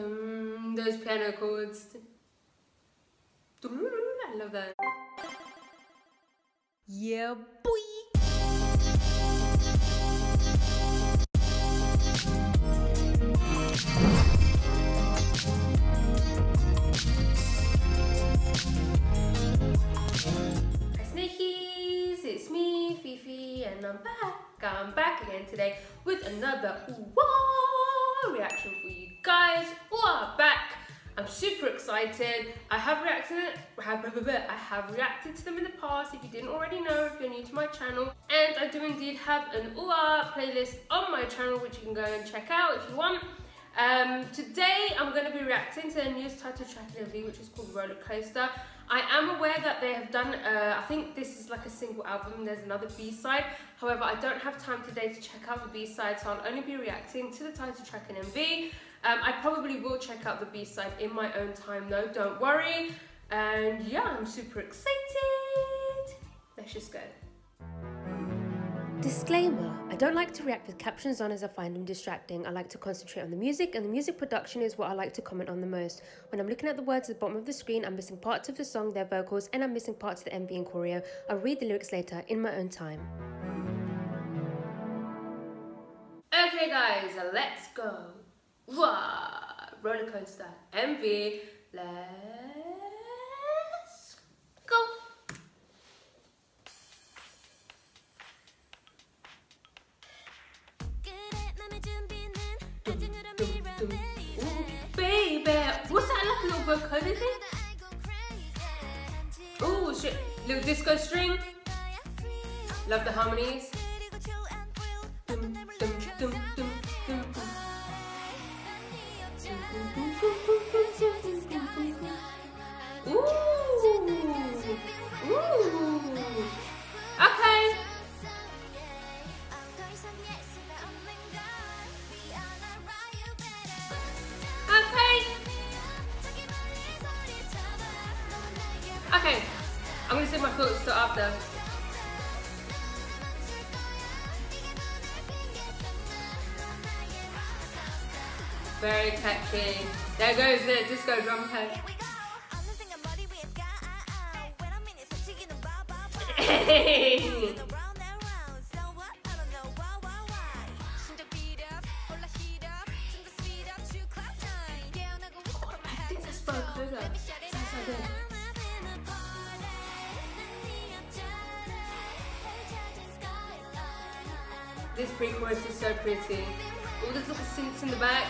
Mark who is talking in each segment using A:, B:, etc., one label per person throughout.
A: Dum, those piano chords. I love that. Yeah, boy. Hi Sneakies, it's me, Fifi, and I'm back. I'm back again today with another woo!ah! reaction for you guys. Back. I'm super excited. I have reacted. I have reacted to them in the past. If you didn't already know, if you're new to my channel, and I do indeed have an woo!ah! playlist on my channel, which you can go and check out if you want. Um, today I'm going to be reacting to their newest title track in MV which is called Roller Coaster. I am aware that they have done, uh, I think this is like a single album, there's another B-side. However, I don't have time today to check out the B-side so I'll only be reacting to the title track in MV. Um, I probably will check out the B-side in my own time though, don't worry. And yeah, I'm super excited. Let's just go. Disclaimer I don't like to react with captions on as I find them distracting. I like to concentrate on the music, and the music production is what I like to comment on the most. When I'm looking at the words at the bottom of the screen, I'm missing parts of the song, their vocals, and I'm missing parts of the MV and choreo. I'll read the lyrics later in my own time. Okay, guys, let's go. Wah! Roller coaster MV. Let's what's that like a little vocoder thing? Oh shit, little disco string. Love the harmonies. Dum, dum, dum. Ooh, ooh. Okay. Okay. I'm gonna save my thoughts till after. Very catchy. There goes the disco drum pad. I think that's vocoder. Sounds so good. This pre-chorus is so pretty. All those little synths in the back.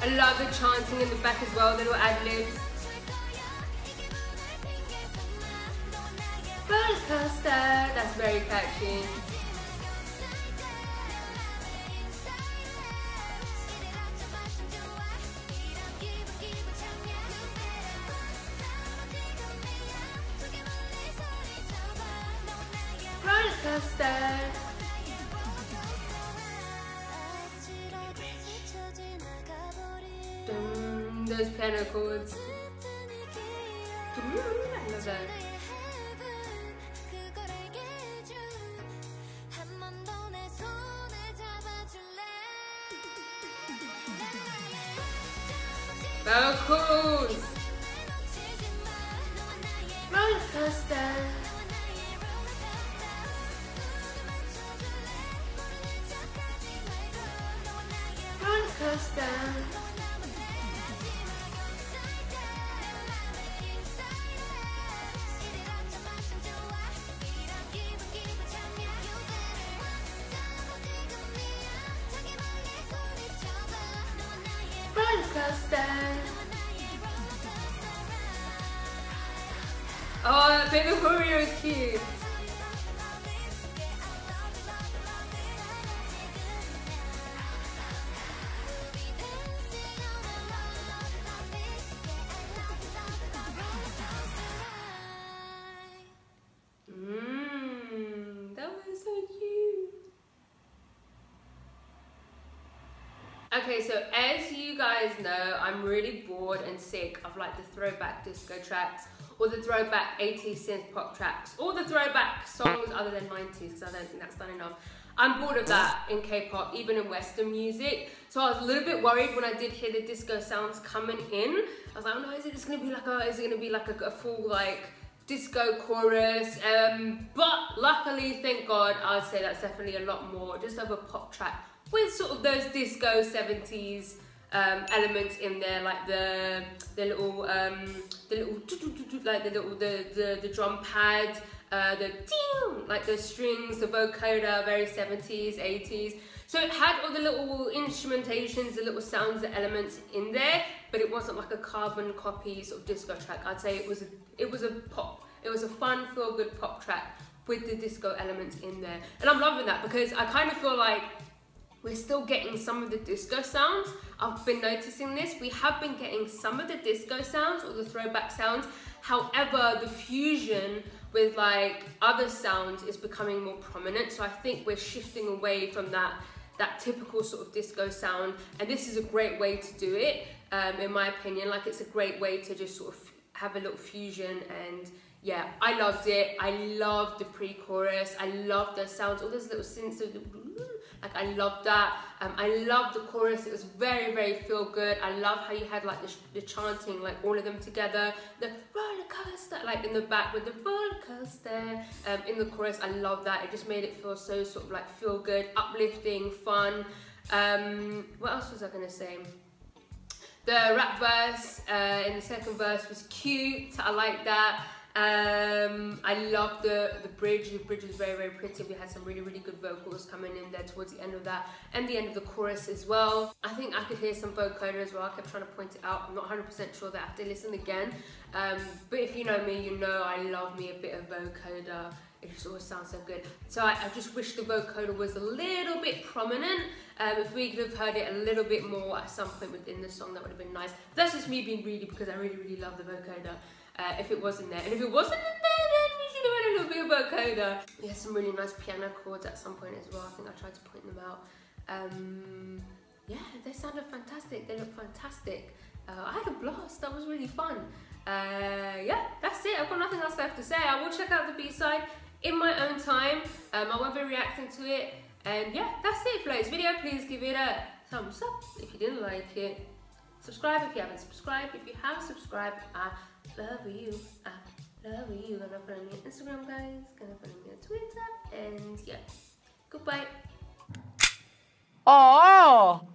A: I love the chanting in the back as well, little ad-libs. That's very catchy. Coaster. Dum, those piano chords. Dum, I love that. Vocals. Roller coaster. Coaster. Oh, baby Choreo is cute.
B: Okay, so as you guys know, I'm really bored and sick of like the throwback disco tracks or the throwback 80s synth pop tracks or the throwback songs other than 90s because I don't think that's done enough. I'm bored of that in K-pop, even in Western music. So I was a little bit worried when I did hear the disco sounds coming in. I was like, oh no, is it just gonna be like a, is it gonna be like a, a full like disco chorus? Um, but luckily, thank God, I'd say that's definitely a lot more just of a pop track with sort of those disco 70s um, elements in there, like the the little um, the little like the little the the, the drum pad, uh, the ding, like the strings, the vocoder, very 70s, 80s. So it had all the little instrumentations, the little sounds, the elements in there, but it wasn't like a carbon copy sort of disco track. I'd say it was a, it was a pop. It was a fun, feel good pop track with the disco elements in there. And I'm loving that because I kind of feel like we're still getting some of the disco sounds. I've been noticing this. We have been getting some of the disco sounds or the throwback sounds. However, the fusion with like other sounds is becoming more prominent. So I think we're shifting away from that that typical sort of disco sound. And this is a great way to do it, um, in my opinion. Like it's a great way to just sort of have a little fusion and yeah, I loved it. I loved the pre-chorus. I loved the sounds, all those little synths of the like I loved that. Um, I loved the chorus. It was very, very feel good. I love how you had like the, the chanting, like all of them together. The roller coaster, like in the back with the roller coaster. Um, in the chorus, I love that. It just made it feel so sort of like feel good, uplifting, fun. Um, what else was I gonna say? The rap verse uh, in the second verse was cute. I like that. Um, I love the, the bridge. The bridge is very, very pretty. We had some really, really good vocals coming in there towards the end of that and the end of the chorus as well. I think I could hear some vocoder as well. I kept trying to point it out. I'm not 100% sure that I have to listen again. Um, but if you know me, you know I love me a bit of vocoder. It just always sounds so good. So I, I just wish the vocoder was a little bit prominent. Um, if we could have heard it a little bit more at some point within the song, that would have been nice. That's just me being greedy because I really, really love the vocoder uh, if it wasn't there. And if it wasn't there, then you should have had a little bit about coda. He has some really nice piano chords at some point as well. I think I tried to point them out. Um, yeah, they sounded fantastic. They look fantastic. Uh, I had a blast. That was really fun. Uh, yeah, that's it. I've got nothing else left to say. I will check out the B-side in my own time. Um, I won't be reacting to it. And yeah, that's it for this video. Please give it a thumbs up if you didn't like it. Subscribe if you haven't subscribed. If you have subscribed, I love you. I love you. Gonna follow me on Instagram, guys. Gonna follow me on Twitter. And yeah, goodbye. Oh.